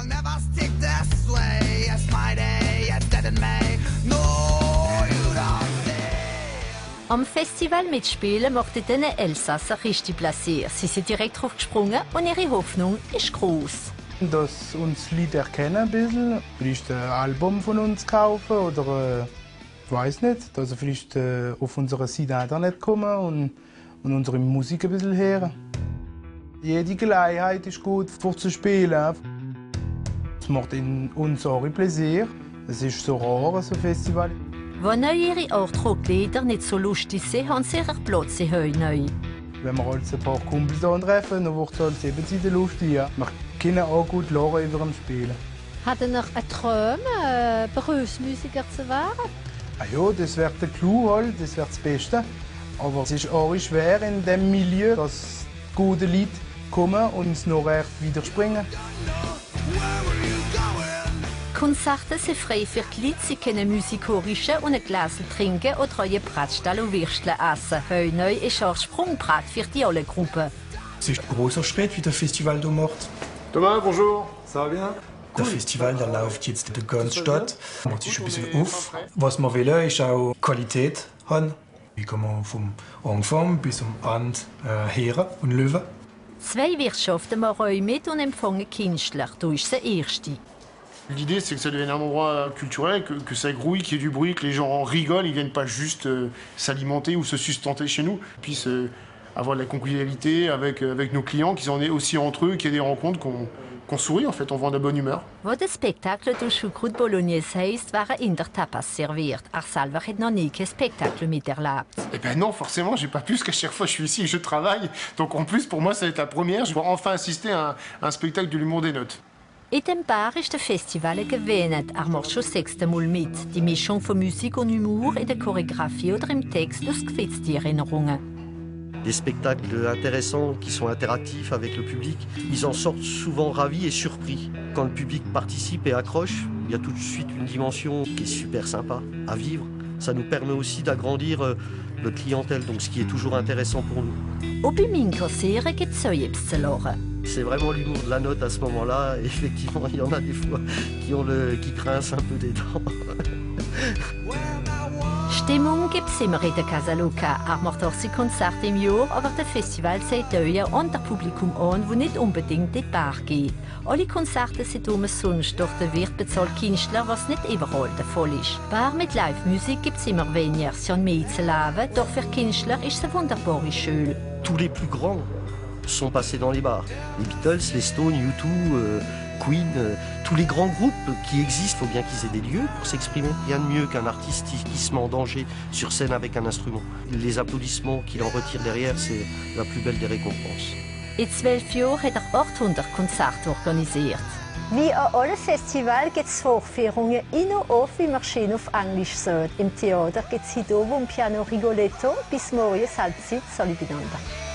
I'll never stick this way. Yes, my day, yes, dead in May. No, you don't see. Am Festival mitspielen mochte den Elsasser richtig platziert. Sie sind direkt draufgesprungen und ihre Hoffnung ist groß. Dass uns Leute erkennen ein bisschen, vielleicht ein Album von uns kaufen oder äh, ich weiß nicht, dass sie vielleicht äh, auf unsere Seite Internet kommen und, und unsere Musik ein bisschen hören. Jede Gelegenheit ist gut, vorzuspielen. Es macht in uns auch ein Plaisir. Es ist so rar, so ein Festival. Wenn neu ihre Auftragglieder nicht so lustig sind, haben sie ihren Platz heu neu. Wenn wir als ein paar Kumpels da treffen, dann wird es halt eben wieder lustig. Ja. Wir können auch gut lachen über dem Spielen. Hat er noch einen Traum, äh, Berufsmusiker zu werden? Ah ja, das wäre der Clou halt, das wäre das Beste. Aber es ist auch schwer in dem Milieu, dass gute Leute kommen und uns noch recht widerspringen. Konzerte sind frei für die Leute, sie können musikalische und ein Glas trinken oder eine Bratstall und Würstle essen. Heu neu ist auch Sprungbrett für die alle Gruppe. C'est ein großer Schritt, wie der Festival da macht. Thomas, bonjour. Ça va bien Der Festival der läuft jetzt in der ganzen Stadt. Macht sich ein bisschen auf. Was wir wollen, ist auch Qualität haben. Wie kann man vom Anfang bis zum Ende äh, hören und löwen. Zwei Wirtschaften machen mit und empfangen Künstler. Du ist der erste. L'idée, c'est que ça devienne un endroit culturel, que, que ça grouille, qu'il y ait du bruit, que les gens en rigolent, ils viennent pas juste euh, s'alimenter ou se sustenter chez nous, ils puissent euh, avoir de la convivialité avec, euh, avec nos clients, qu'ils en aient aussi entre eux, qu'il y ait des rencontres, qu'on qu'on sourit en fait, on vend de la bonne humeur. Wo das Spektakel durch Schukrut Bolognese heisst, waren in der Tapas serviert. Er selber hat noch nie kein Spektakel miterlebt. Eh ben non, forcément, j'ai pas plus qu'à chaque fois je suis ici et je travaille. Donc en plus, pour moi, ça va être la première. Je vais enfin assister à un, à un spectacle de l'humour des notes. In dem Bar ist der Festival gewähnt. Macht schon sechste Mal mit. Die Mischung von Musik und Humor in der Choreografie oder im Text, das gefällt die Erinnerungen. des spectacles intéressants qui sont interactifs avec le public, ils en sortent souvent ravis et surpris. Quand le public participe et accroche, il y a tout de suite une dimension qui est super sympa à vivre. Ça nous permet aussi d'agrandir euh, notre clientèle, donc ce qui est toujours intéressant pour nous. Auch. C'est vraiment l'humour de la note à ce moment-là. Effectivement, il y en a des fois qui, ont le, qui grincent un peu des dents. Stimmung gibt es immer in der Casa Luca. Er macht 80 Konzerte im Jahr, aber das Festival sagt teuer und der Publikum an, wo nicht unbedingt in die Bar geht. Alle Konzerte sind umsonst, doch der Wirt bezahlt Künstler, was nicht überall der Fall ist. Bar mit Live-Musik gibt es immer weniger. Sie haben mehr zu leben, doch für Künstler ist es eine wunderbare Schule. Tous les plus grands sont passés dans les bars. Les Beatles, les Stones, U2, euh, Queen, euh, tous les grands groupes qui existent, il faut bien qu'ils aient des lieux pour s'exprimer. Rien de mieux qu'un artiste qui, se met en danger sur scène avec un instrument. Les applaudissements qu'il en retire derrière, c'est la plus belle des récompenses. In zwölf Jahren hat er 800 Konzerte organisiert. Wie an allen Festivals gibt es Vorführungen in und auf, wie man schön auf Englisch sagt. Im Theater gibt es hier oben am Piano Rigoletto bis morgens halb Zeit, alle beieinander.